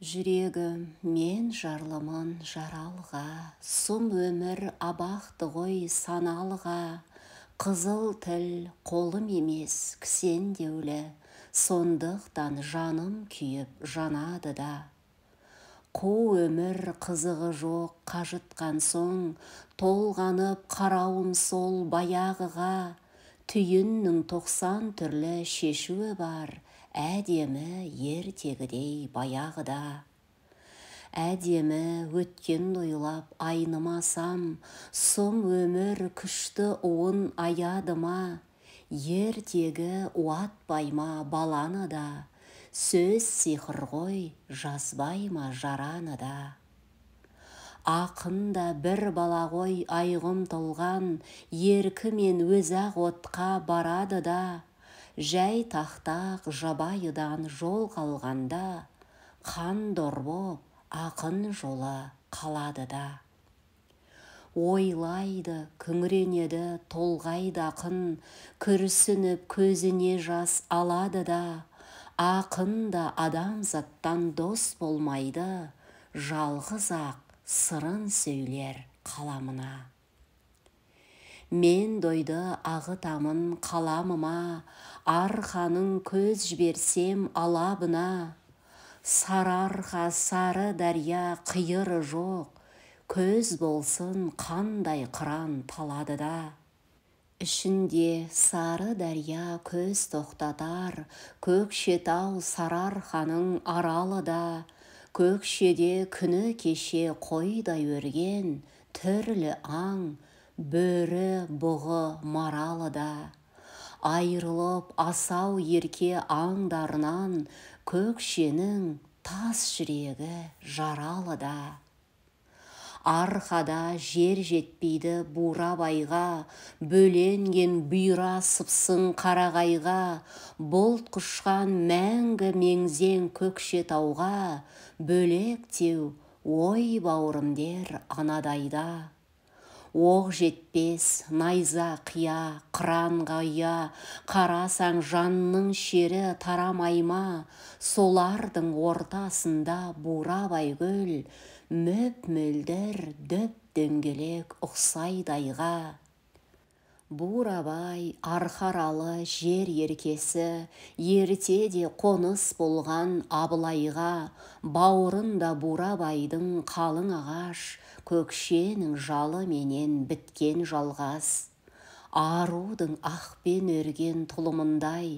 жүрегім мен жарлымын жаралға сұм өмір абақты ғой саналға. Қызыл тіл қолым емес кісендеулі сондықтан жаным күйіп жанады да. Қу өмір қызығы жоқ қажытқан соң толғанып қарауым сол баяғыға. Түйіннің тоқсан түрлі шешуі бар әдемі ертегідей баяғыда. Әдемі өткенді ойлап айнымасам сұм өмір күшті уын аяды ма ертегі уатпай ма баланы да сөз сиқыр ғой жазбай ма жараны да. Ақын да бір бала ғой айғым толған еркімен өзі-ақ отқа барады да. Жай тақтақ жабайыдан жол қалғанда қандор боп ақын жолы қалады да. Ойлайды күңіренеді толғайды ақын күрсініп көзіне жас алады да. Ақын да адамзаттан дос болмайды жалғыз-ақ сырын сөйлер қаламына. Мен дойды ағытамын қаламыма арқаның көз жіберсем алабына. Сарыарқа сары дария қиыры жоқ көз болсын қандай қыран талады да. Ішінде сары дария көз тоқтатар көкшетау сарыарқаның аралы да. Көкшеде күні кеше қойдай өрген түрлі аң бөрі бұғы маралы да. Айрылып асау ерке аңдарынан көкшенің тас жүрегі жаралы да. Арқада жер жетпейді бурабайға бөленген бұйра сыпсың қарағайға бұлт құшқан мәңгі меңзең көкшетауға бөлектеу ой бауырым дер анадайда. Оқ жетпес найза қия қыранға ұя қарасаң жанның шері тарамай ма? Солардың ортасында бурабай көл мөп мөлдір дөп дөңгелек ұқсайды айға. Бурабай арқаралы жер еркесі ерте де қоныс болған абылайға бауырында бурабайдың қалың ағаш көкшенің жалы менен біткен жалғас. Арудың ақпен өрген тұлымындай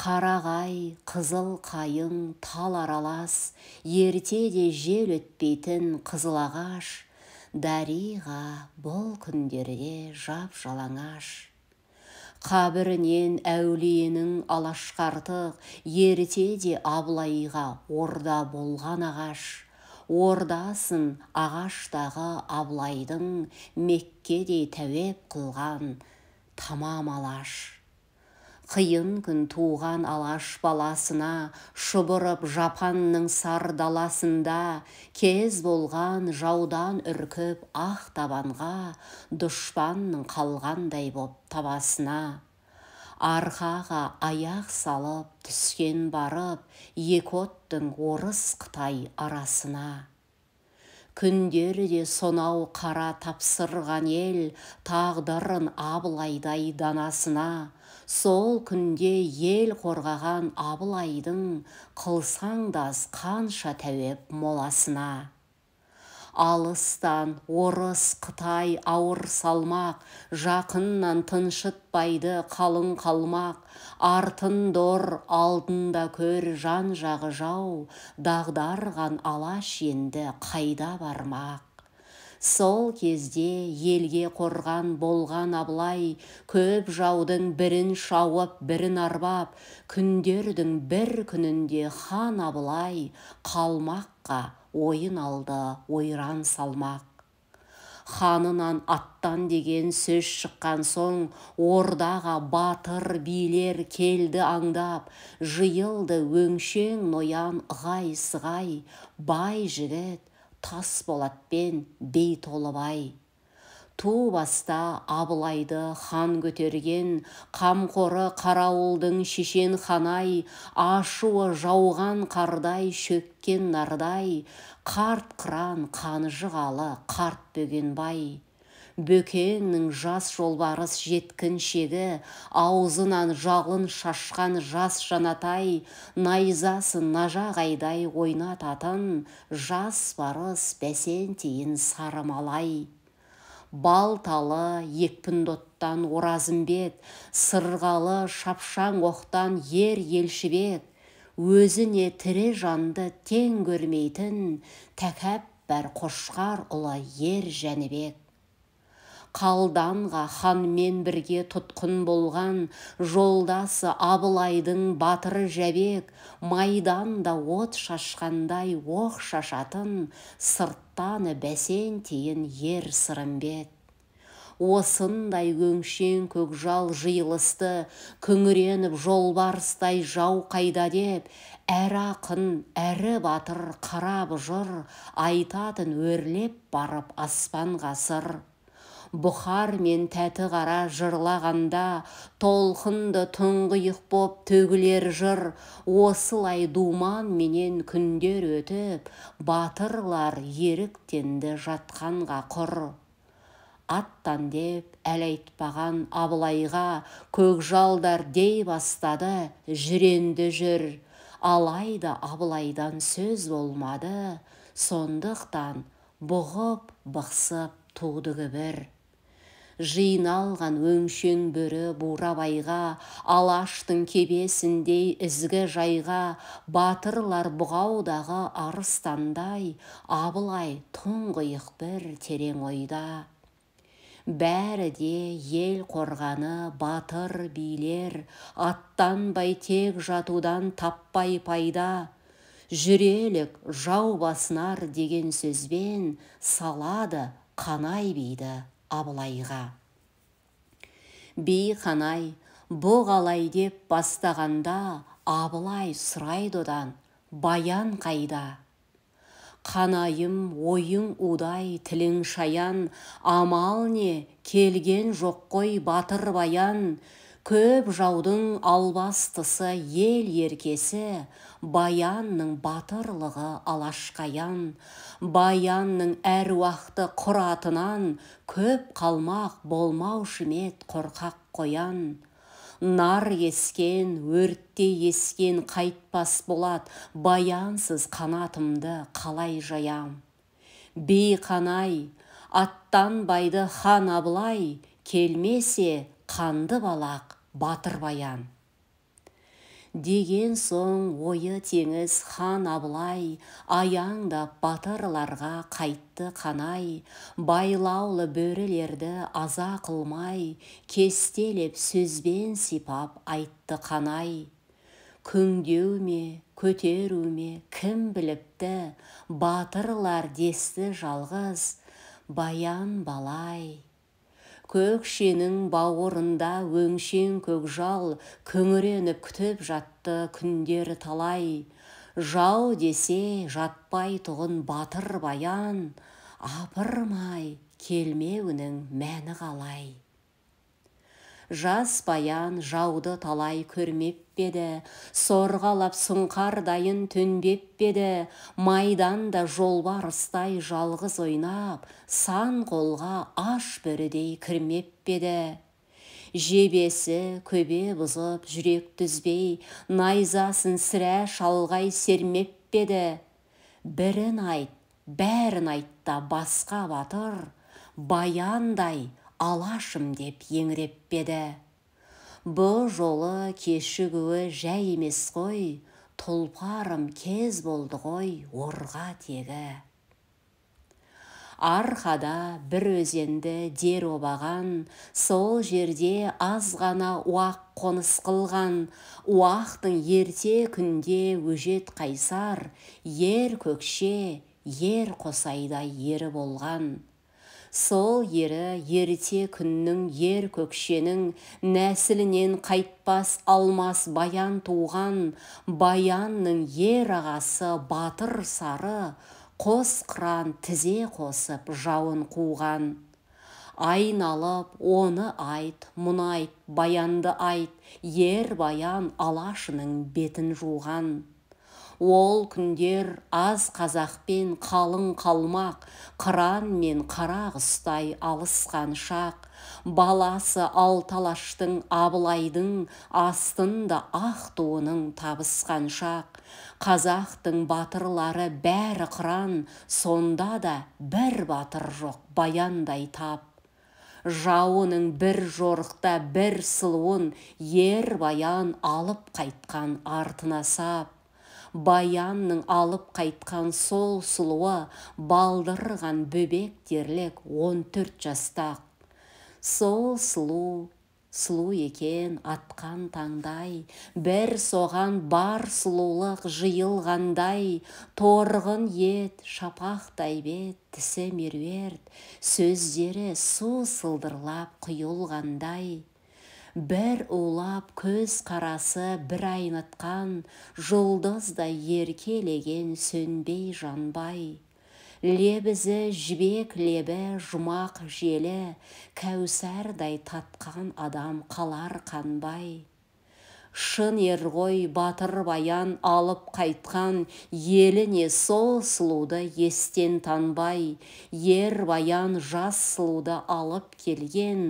қарағай қызыл қайың тал аралас ерте де жел өтпейтін қызыл ағаш дариға бұл күндерде жап-жалаңаш қабірінен әулиенің алашқартық ерте де абылайға орда болған ағаш. Ордасын ағаштағы абылайдың меккедей тәуеп қылған тамам алаш. Қиын күн туған алаш баласына шұбырып жапанның сар даласында кез болған жаудан үркіп ақ табанға дұшпанның қалғандай боп табасына. Арқаға аяқ салып түскен барып екі оттың орыс қытай арасына. Күндер де сонау қара тапсырған ел тағдырын абылайдай данасына сол күнде ел қорғаған абылайдың қылсаңдас қанша тәуеп моласына. Алыстан орыс қытай ауыр салмақ жақыннан тыншытпайды қалың қалмақ. Артын дор алдында көр жан жағы жау дағдарған алаш енді қайда бармақ? Сол кезде елге қорған болған абылай көп жаудың бірін шауып бірін арбап күндердің бір күнінде хан абылай қалмаққа ойын алды ойран салмақ. Ханынан аттан деген сөз шыққан соң ордаға батыр билер келді аңдап жиылды өңшең ноян ығай сығай бай жігіт тасболат пен бейтолыбай ту баста абылайды хан көтерген қамқоры қарауылдың шешен ханай ашуы жауған қардай шөккен нардай қарт қыран қанжығалы қарт бөгенбай. Бөкеңнің жас жолбарыс жеткіншегі аузынан жалын шашқан жас жанатай найзасын нажағайдай ойнататын жас барыс бәсентиін сарымалай. Балталы екпінді оразымбет сырғалы шапшаң оқтан ер елшібек өзіне тірі жанды тең көрмейтін тәкәппар қошқар ұлы ер жәнібек. Қалданға ханмен бірге тұтқын болған жолдасы абылайдың батыры жәбек майданда от шашқандай оқ шашатын сырттаны бәсен тиін ер сырымбет. Осындай өңшең көкжал жиылысты күңіреніп жолбарыстай жау қайда деп әрі ақын әрі батыр қара бұжыр айтатын өрлеп барып аспанға сыр. Бұхар мен тәті қара жырлағанда толқынды тұңғиық боп төгілер жыр. Осылай думан менен күндер өтіп батырлар еріктенді жатқанға құр. Аттан деп әл айтпаған абылайға көкжалдар дей бастады жүренді жүр. Алайда абылайдан сөз болмады. Сондықтан бұғып бықсып туды бір жиналған өңшең бөрі бурабайға алаштың кебесіндей ізгі жайға батырлар бұғаудағы арыстандай абылай тұңғиық бір терең ойда. Бәрі де ел қорғаны батыр билер аттанбай тек жатудан таппай пайда. Жүрелік жау басынар деген сөзбен салады қанай биді абылайға. Би қанай бұ деп бастағанда абылай сұрайды одан баян қайда? Қанайым ойың удай тілің шаян амал не келген жоқ қой батыр баян көп жаудың албастысы ел еркесі баянның батырлығы алашқаян. Баянның әруақты құратынан көп қалмақ болмаушы мед қорқақ қоян. Нар ескен өртте ескен қайтпас болат баянсыз қанатымды қалай жаям? Бейқанай аттанбайды хан абылай келмесе қанды балақ. Батыр баян. Деген соң ойы теңіз хан абылай аяңдап батырларға қайтты қанай. Байлаулы бөрілерді аза қылмай кестелеп сөзбен сипап айтты қанай. Күңдеу ме көтеру ме кім біліпті? Батырлар десті жалғыз баян балай. Көкшенің бауырында өңшең көкжал күңіреніп күтіп жатты күндер талай. Жау десе жатпайтұғын батыр баян апырмай келмеуінің мәні қалай. Жас баян жауды талай көрмеп пе еді? Сорғалап сұңқардайын төнбеп пе еді? Майданда жолбарыстай жалғыз ойнап сан қолға аш бөрідей кірмеп пе жебесі көбе бұзып жүрек түзбей найзасын сірә шалғай сермеп пе бірін айт бәрін айтта басқа батыр баяндай алашым деп еңіреп бұл жолы кешігуі жай емес қой тұлпарым кез болды ғой орға тегі. Арқада бір өзенді дер обаған сол жерде аз ғана уақ қоныс қылған. Уақтың ерте күнде өжет қайсар ер көкше ер қосайда ері болған. Сол ері ерте күннің ер көкшенің нәсілінен қайтпас алмас баян туған баянның ер ағасы батыр сары қос қыран тізе қосып жауын қуған. Айналып оны айт мұны айт баянды айт ер баян алашының бетін жуған. Ол күндер аз қазақпен қалың қалмақ қыран мен қарағыстай алысқан шақ. Баласы алталаштың абылайдың астында ақ туының табысқан шақ. Қазақтың батырлары бәрі қыран сонда да бір батыр жоқ баяндай тап. Жауының бір жорықта бір сұлуын ер баян алып қайтқан артына сап. Баянның алып қайтқан сол сұлуы балдырған бөбек дерлік он төрт жастақ сол сұлу сұлу екен атқан таңдай. Бір соған бар сұлулық жиылғандай. Торғын ет шапақтай бет тісі меруерт. Сөздері су сылдырлап құйылғандай. Бір улап көз қарасы бір айнытқан жұлдыздай еркелеген сөнбей жанбай. Лебізі жібек лебі жұмақ желі кәусардай татқан адам қалар қанбай. Шын ер ғой батыр баян алып қайтқан еліне сол сұлуды естен танбай ер баян жас сұлуды алып келген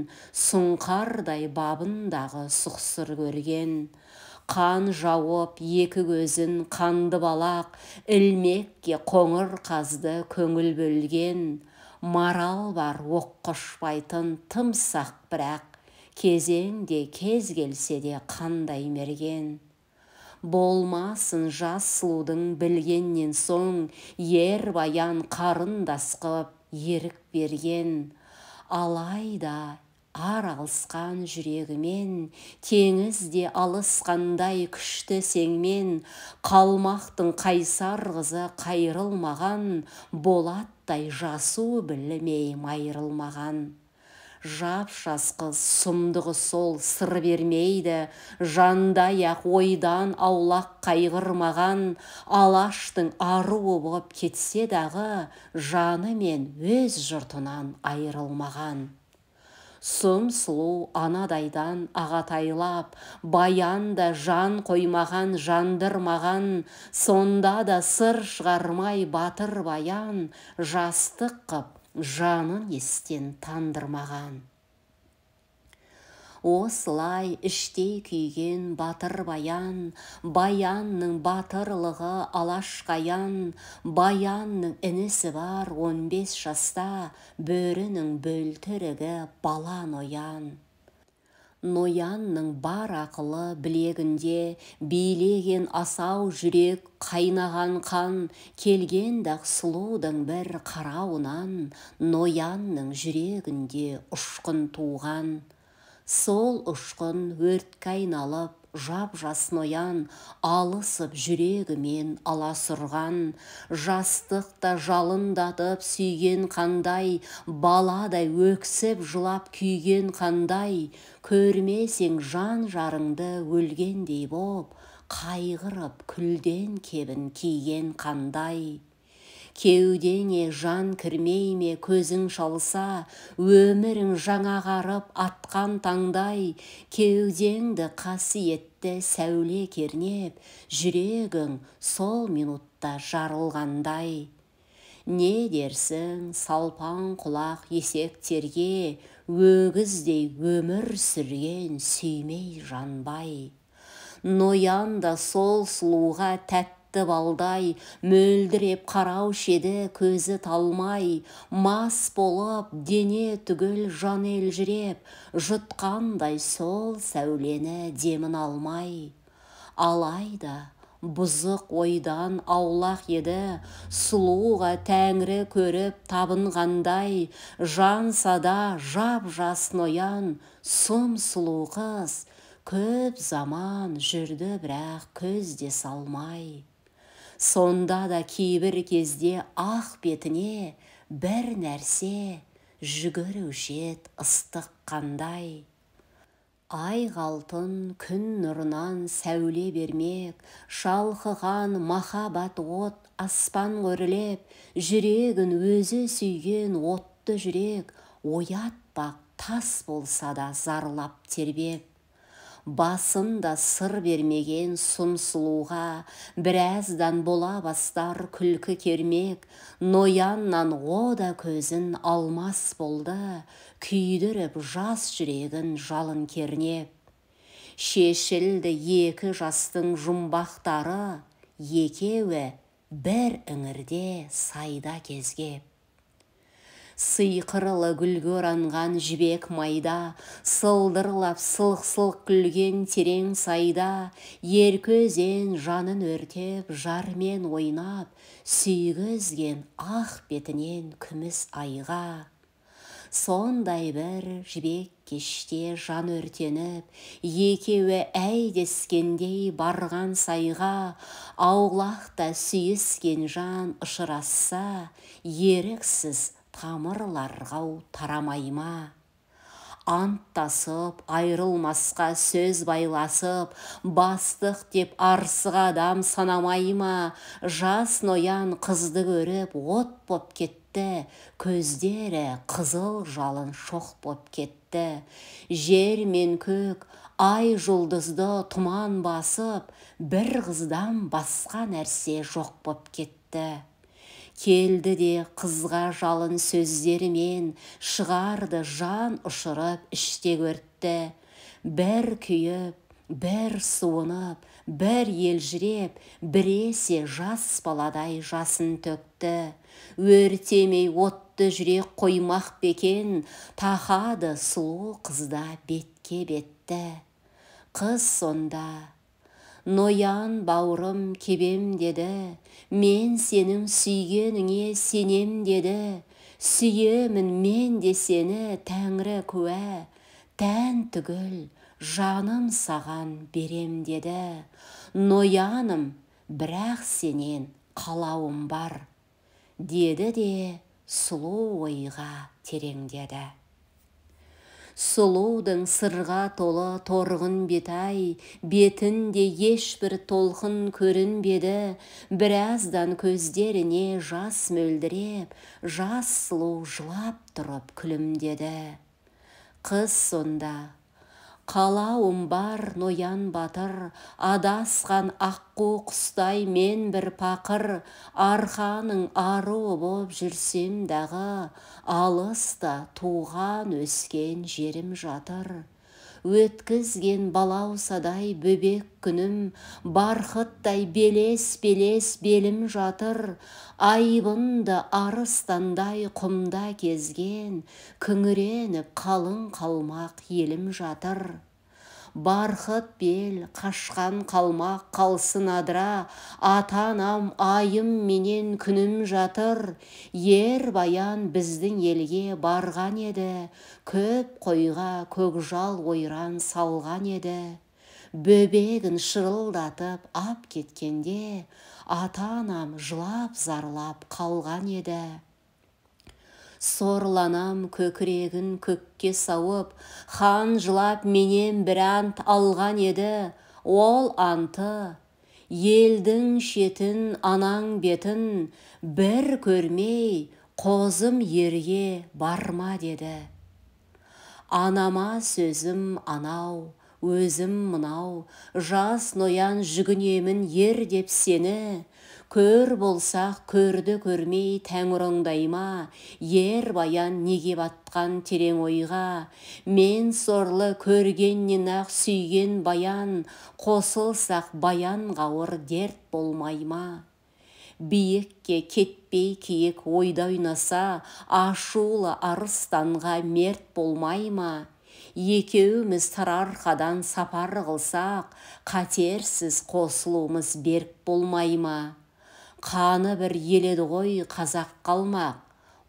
сұңқардай бабындағы сұқсыр көрген. Қан жауып екі көзін қанды балақ ілмекке қоңыр қазды көңіл бөлген. Марал бар оқ құшпайтын тымсақ бірақ кезең де кез келсе де қандай мерген? Болмасын жас сұлудың білгеннен соң ер баян қарындас қып ерік берген. Алайда ар алысқан жүрегімен теңізде алысқандай күшті сеңмен қалмақтың қайсар қызы қайрылмаған болаттай жасу білмей майрылмаған. Жап жас қыз сұмдығы сол сыр бермейді. Жандай ақ ойдан аулақ қайғырмаған алаштың аруы болып кетсе дағы жаны мен өз жұртынан айырылмаған. Сұм сұлу анадайдан ағатайлап баян да жан қоймаған жандырмаған сонда да сыр шығармай батыр баян жастық қып жанын естен тандырмаған. Осылай іштей күйген батыр баян баянның батырлығы алашқаян баянның інісі бар он бес жаста бөрінің бөлтірігі бала ноян ноянның бар ақылы білегінде билеген асау жүрек қайнаған қан. Келген дақ сұлудың бір қарауынан ноянның жүрегінде ұшқын туған. Сол ұшқын өртке айналып жап-жас ноян алысып жүрегімен аласұрған. Жастықта жалындатып сүйген қандай баладай өксіп жылап күйген қандай. Көрмесең жан жарыңды өлгендей боп қайғырып күлден кебін киген қандай. Кеудеңе жан кірмей ме көзің шалса өмірің жаңағарып атқан таңдай. Кеудеңді қасиетті сәуле кернеп жүрегің сол минутта жарылғандай. Не дерсің салпаң құлақ есектерге өгіздей өмір сүрген сүймей жанбай. Ноян да сол сұлуға тәтті тәтті балдай мөлдіреп қараушы еді көзі талмай. Мас болып дене түгіл жан елжіреп жұтқандай сол сәулені демін алмай. Алайда бұзық ойдан аулақ еді сұлуға тәңірі көріп табынғандай. Жан сада жап жас ноян сұм сұлу қыз көп заман жүрді бірақ көз де салмай. Сонда да кейбір кезде ақ бетіне бір нәрсе жүгіруші еді ыстық қандай. Ай ғалтын күн нұрынан сәуле бермек шалқыған махаббат от аспан өрлеп жүрегін өзі сүйген отты жүрек оятпақ тас болса да зарлап тербеп. Басында сыр бермеген сұм сұлуға біраздан бола бастар күлкі кермек нояннан о да көзін алмас болды күйдіріп жас жүрегін жалын кернеп. Шешілді екі жастың жұмбақтары екеуі бір іңірде сайда кезгеп. Сыйқырлы гүлге оранған жібек майда сылдырлап сылқ-сылқ күлген терең сайда еркөзен жанын өртеп жармен ойнап сүйгізген ақ бетінен күміс айға. Сондай бір жібек кеште жан өртеніп екеуі әйдескендей барған сайға аулақта сүйіскен жан ұшырасса еріксіз тамырларғау тарамай ма? Анттасып айрылмасқа сөз байласып бастық деп арсық адам санамай ма? Жас ноян қызды көріп от боп кетті көздері қызыл жалын шоқ боп кетті. Жер мен көк ай жұлдызды тұман басып бір қыздан басқа нәрсе жоқ боп кетті. Келді де қызға жалын сөздерімен шығарды жан ұшырып іште өртті. Бір күйіп бір суынып бір елжіреп біресе жас баладай жасын төкті. Өртемей отты жүрек қоймақ бекен тахады сұлу қызда бетке бетті. Қыз сонда ноян бауырым кебем деді. Мен сенің сүйгеніңе сенем деді. Сүйемін мен де сені тәңірі куә. Тән түгіл жаным саған берем деді. Нояным бірақ сенен қалауым бар деді де сұлу ойға тереңдеді сұлудың сырға толы торғын бетай бетінде ешбір толқын көрінбеді. Біраздан көздеріне жас мөлдіреп жас сұлу жылап тұрып күлімдеді. Қыз сонда қалауым бар ноян батыр адасқан аққу құстай мен бір пақыр. Арқаның аруы боп жүрсем дағы алыста туған өскен жерім жатыр. Өткізген балаусадай бөбек күнім бархыттай белес белес белім жатыр. Айбынды арыстандай құмда кезген күңіреніп қалың қалмақ елім жатыр. Бархыт бел қашқан қалмақ қалсын адыра. Ата анам айым менен күнім жатыр. Ер баян біздің елге барған еді. Көп қойға көкжал ойран салған еді. Бөбегін шырылдатып ап кеткенде ата анам жылап зарлап қалған еді. Сорланам көкірегін көкке сауып хан жылап менен бір ант алған еді ол анты. Елдің шетін анаң бетін бір көрмей қозым ерге барма деді. Анама сөзім анау өзім мынау жас ноян жүгінемін ер деп сені көр болсақ көрді көрмей тәңіріңдай ма ер баян неге батқан терең ойға? Мен сорлы көргеннен ақ сүйген баян қосылсақ баян қауыр дерт болмай ма биікке кетпей киік ойда ойнаса ашулы арыстанға мерт болмай ма екеуміз сарыарқадан сапар қылсақ қатерсіз қосылуымыз берік болмай ма қаны бір ел ғой қазақ қалмақ.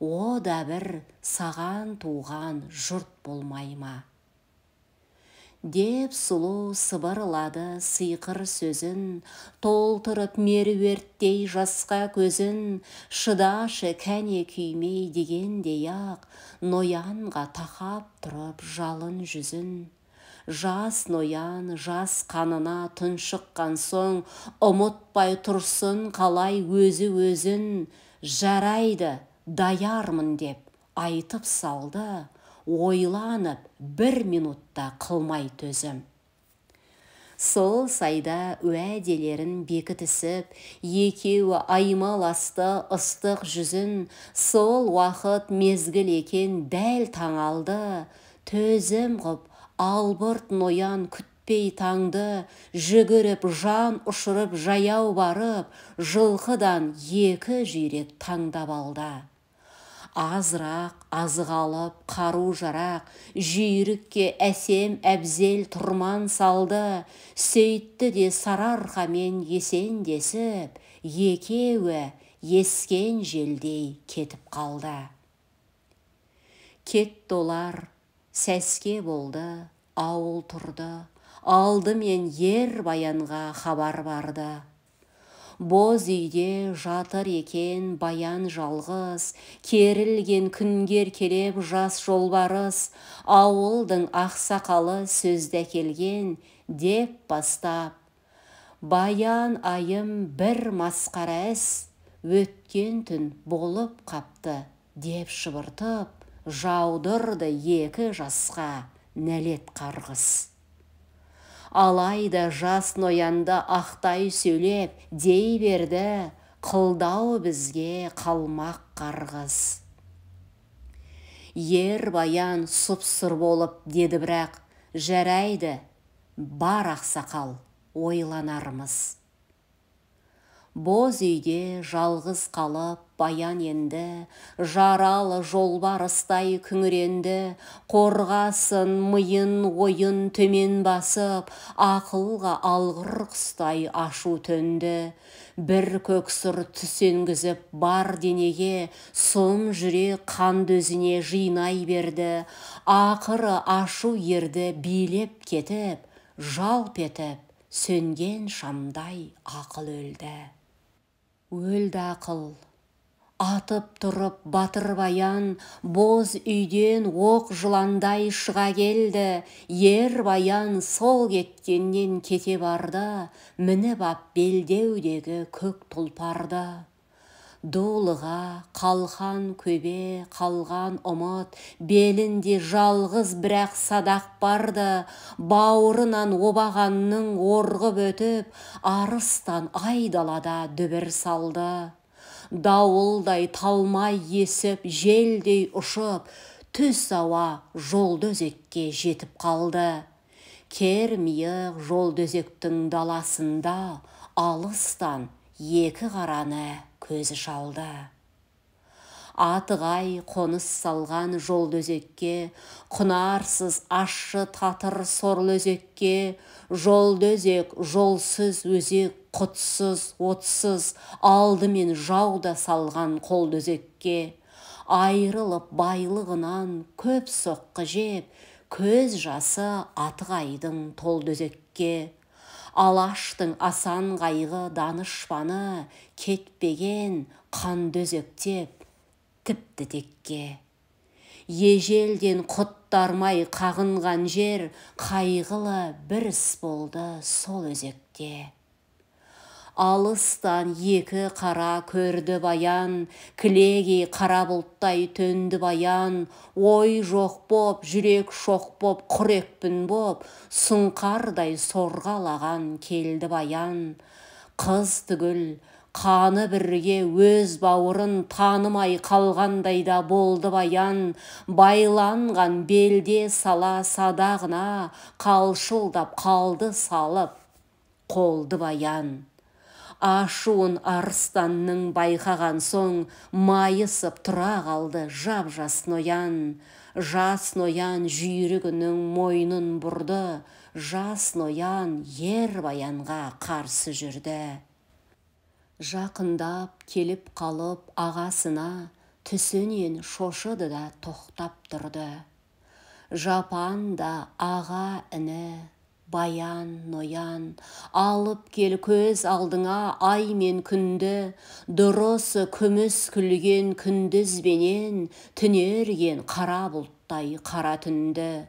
О да бір саған туған жұрт болмай ма? Деп сұлу сыбырлады сыйқыр сөзін толтырып меруерттей жасқа көзін. Шыдашы кәне күймей дегендей ақ ноянға тақап тұрып жалын жүзін. Жас ноян жас қанына тұншыққан соң ұмытпай тұрсын қалай өзі өзін жарайды даярмын деп айтып салды ойланып бір минутта қылмай төзім. Сол сайда уәделерін бекітісіп екеуі аймаласты ыстық жүзін сол уақыт мезгіл екен дәл таң алды төзім ғып албырт ноян күтпей таңды жүгіріп жан ұшырып жаяу барып жылқыдан екі жүйрек таңдап алды. Азырақ алып қару жарақ жүйрікке әсем әбзел тұрман салды. Сөйтті де сарыарқамен есендесіп екеуі ескен желдей кетіп қалды. Кетті олар сәске болды ауыл тұрды. Алдымен ер баянға хабар барды. Боз үйде жатыр екен баян жалғыз. Керілген күнгер келеп жас жолбарыс. Ауылдың ақсақалы сөзді әкелген деп бастап баян айым бір масқара іс өткен түн болып қапты деп шыбыртып жаудырды екі жасқа нәлет қарғыс. Алайда жас ноянды ақтай сөйлеп дей берді қылдау бізге қалмақ қарғыс. Ер баян сұп болып деді бірақ жарайды бар ақсақал ойланармыз боз үйде жалғыз қалып баян енді. Жаралы жолбарыстай күңіренді. Қорғасын миын ойын төмен басып ақылға алғыр құстай ашу төнді. Бір көксұр түс енгізіп бар денеге сұм жүрек қанды өзіне жинай берді. Ақыры ашу ерді билеп кетіп жалп етіп сөнген шамдай ақыл өлді. Өлді ақыл. Атып тұрып батыр баян боз үйден оқ жыландай шыға келді. Ер баян сол кеткеннен кете барды мініп ап белдеудегі көк тұлпарды. Дулыға қалқан көбе қалған ұмыт белінде жалғыз бірақ садақ барды. Бауырынан обағанның орғып өтіп арыстан айдалада дүбір салды. Дауылдай талмай есіп желдей ұшып түс ауа жолдөзекке жетіп қалды. Кермиық жолдөзектің даласында алыстан екі қараны көзі шалды. Атығай қоныс салған жолдөзекке құнарсыз ащы татыр сорлы өзекке жолдөзек жолсыз өзек құтсыз отсыз алдымен жауда салған қолдөзекке айрылып байлығынан көп соққы жеп көз жасы атығайдың толдөзекке алаштың асан қайғы данышпаны кетпеген қанды өзектеп тіпті текке. Ежелден құттармай қағынған жер қайғылы бір іс болды сол өзекте. Алыстан екі қара көрді баян кілегей қара бұлттай төнді баян. Ой жоқ боп жүрек шоқ боп құр екпін боп сұңқардай сорғалаған келді баян. Қыз түгіл қаны бірге өз бауырын танымай қалғандай да болды баян. Байланған белде сала садағына қалшылдап қалды салып қолды баян. Ашуын арыстанның байқаған соң майысып тұра қалды жап жас ноян. Жас ноян жүйрігінің мойнын бұрды. Жас ноян ер баянға қарсы жүрді. Жақындап келіп қалып ағасына түсінен шошыды да тоқтап тұрды. Жапан да аға іні баян ноян алып кел көз алдыңа ай мен күнді дұрысы күміс күлген күндізбенен түнерген қара бұлттай қара түнді.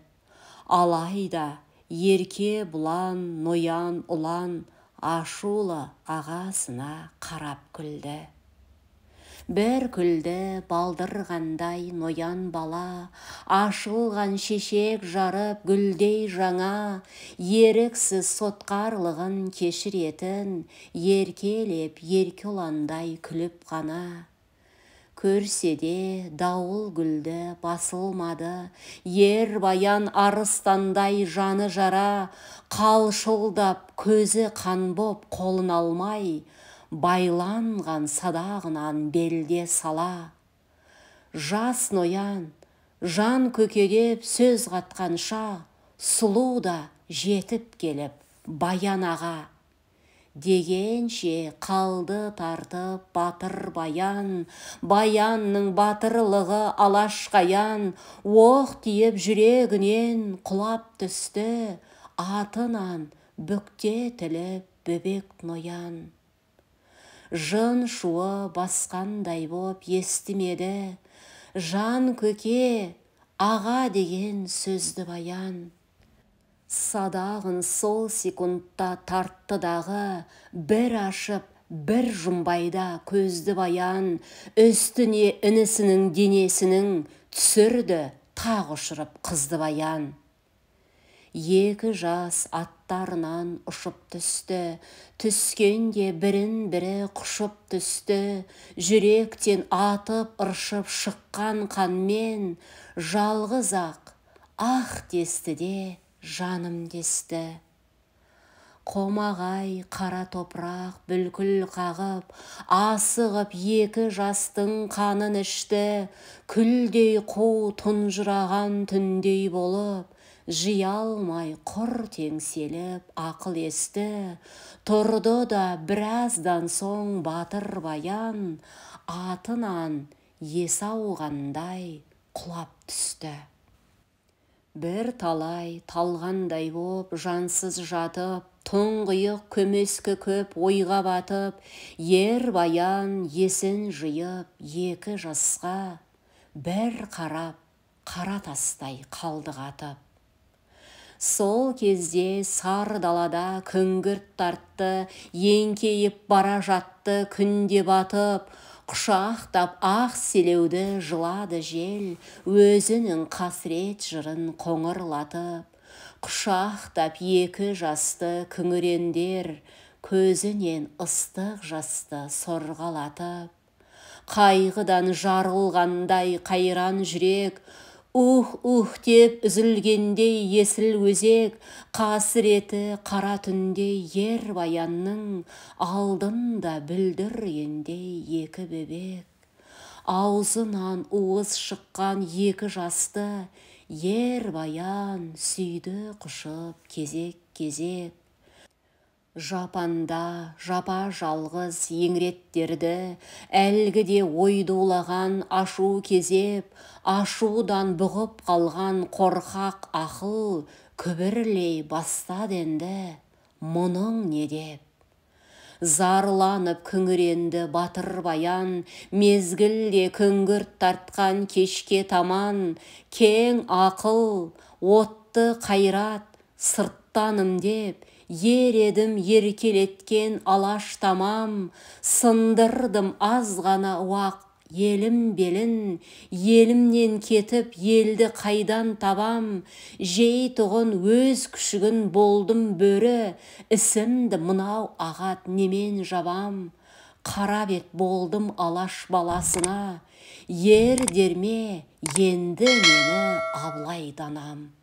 Алайда ерке бұлан ноян ұлан ашулы ағасына қарап күлді. Бір күлді балдырғандай ноян бала ашылған шешек жарып гүлдей жаңа еріксіз сотқарлығын кешіретін еркелеп ерке ұландай күліп қана көрсе де дауыл гүлді басылмады. Ер баян арыстандай жаны жара қалшылдап көзі қан боп қолын алмай байланған садағынан белде сала. Жас ноян жан көкедеп сөз қатқанша сұлу да жетіп келіп баян аға. Дегенше қалды тартып батыр баян. Баянның батырлығы алашқаян. Оқ тиіп жүрегінен құлап түсті. Атынан бүктетіліп бөбек ноян. Жын шуы басқандай боп естімеді. Жан көке аға деген сөзді баян. Садағын сол секундта тартты дағы бір ашып бір жұмбайда көзді баян үстіне інісінің денесінің түсірді тақ ұшырып қызды баян. Екі жас аттарынан ұшып түсті түскенде бірін бірі құшып түсті жүректен атып ыршып шыққан қанмен жалғыз ақ ах десті де жаным десті. Қомағай қара топырақ бүлкіл қағып асығып екі жастың қанын ішті. Күлдей қу тұнжыраған түндей болып жия алмай құр теңселіп ақыл есті. Тұрды да біраздан соң батыр баян атынан есі ауғандай құлап түсті. Бір талай талғандай боп жансыз жатып тұңғиық көмескі көп ойға батып ер баян есін жиып екі жасқа бір қарап қара тастай қалды қатып. Сол кезде сар далада күңгірт тартты еңкейіп бара жатты күнде батып құшақтап ақ селеуді жылады жел өзінің қасірет жырын қоңырлатып. Құшақтап екі жасты күңірендер көзінен ыстық жасты сорғалатып. Қайғыдан жарылғандай қайран жүрек ух ух деп үзілгендей есіл өзек қасіреті қара түндей ер баянның алдында бүлдіргендей екі бөбек аузынан уыз шыққан екі жасты ер баян сүйді құшып кезек кезек жапанда жапа жалғыз еңіреттерді әлгіде ойдулаған ашу кезеп ашудан бұғып қалған қорқақ ақыл күбірлей бастады енді мұның не деп? Зарланып күңіренді батыр баян мезгілде күңгірт тартқан кешке таман кең ақыл отты қайрат сырттаным деп ер едім еркелеткен алаш тамам сындырдым аз ғана уақ. Елім белін елімнен кетіп елді қайдан табам? Жейтұғын өз күшігін болдым бөрі ісімді мынау ағат немен жабам? Қара бет болдым алаш баласына ер дерме енді мені абылай данам